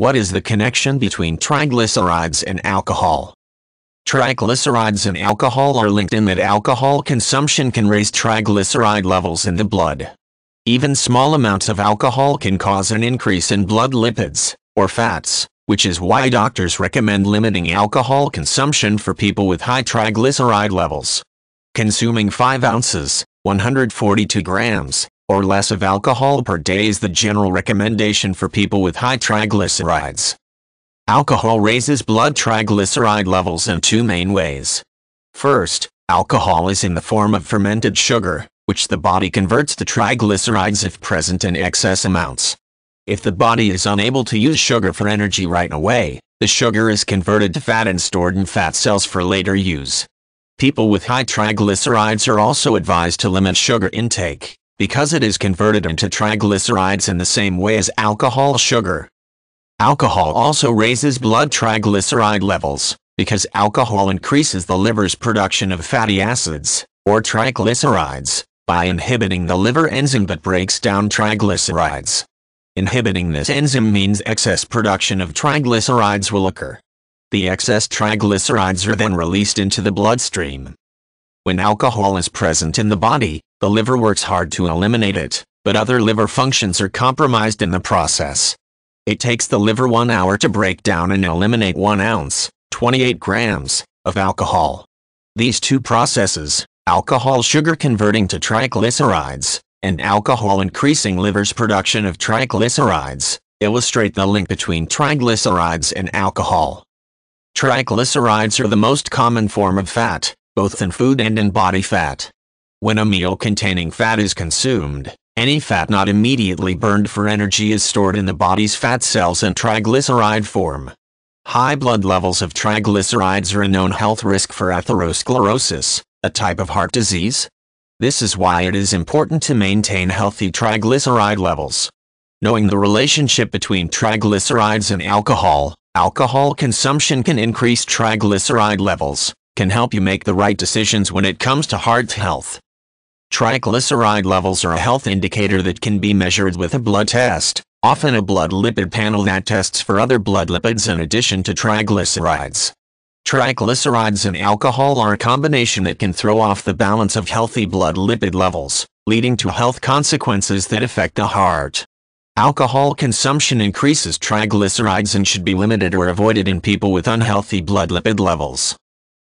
What is the connection between triglycerides and alcohol? Triglycerides and alcohol are linked in that alcohol consumption can raise triglyceride levels in the blood. Even small amounts of alcohol can cause an increase in blood lipids, or fats, which is why doctors recommend limiting alcohol consumption for people with high triglyceride levels. Consuming 5 ounces, 142 grams, or less of alcohol per day is the general recommendation for people with high triglycerides. Alcohol raises blood triglyceride levels in two main ways. First, alcohol is in the form of fermented sugar, which the body converts to triglycerides if present in excess amounts. If the body is unable to use sugar for energy right away, the sugar is converted to fat and stored in fat cells for later use. People with high triglycerides are also advised to limit sugar intake, because it is converted into triglycerides in the same way as alcohol sugar. Alcohol also raises blood triglyceride levels, because alcohol increases the liver's production of fatty acids, or triglycerides, by inhibiting the liver enzyme that breaks down triglycerides. Inhibiting this enzyme means excess production of triglycerides will occur. The excess triglycerides are then released into the bloodstream. When alcohol is present in the body, the liver works hard to eliminate it, but other liver functions are compromised in the process. It takes the liver one hour to break down and eliminate 1 ounce, 28 grams, of alcohol. These two processes, alcohol sugar converting to triglycerides, and alcohol increasing liver's production of triglycerides, illustrate the link between triglycerides and alcohol. Triglycerides are the most common form of fat, both in food and in body fat. When a meal containing fat is consumed, any fat not immediately burned for energy is stored in the body's fat cells in triglyceride form. High blood levels of triglycerides are a known health risk for atherosclerosis, a type of heart disease. This is why it is important to maintain healthy triglyceride levels. Knowing the relationship between triglycerides and alcohol, alcohol consumption can increase triglyceride levels, can help you make the right decisions when it comes to heart health. Triglyceride levels are a health indicator that can be measured with a blood test, often a blood lipid panel that tests for other blood lipids in addition to triglycerides. Triglycerides and alcohol are a combination that can throw off the balance of healthy blood lipid levels, leading to health consequences that affect the heart. Alcohol consumption increases triglycerides and should be limited or avoided in people with unhealthy blood lipid levels.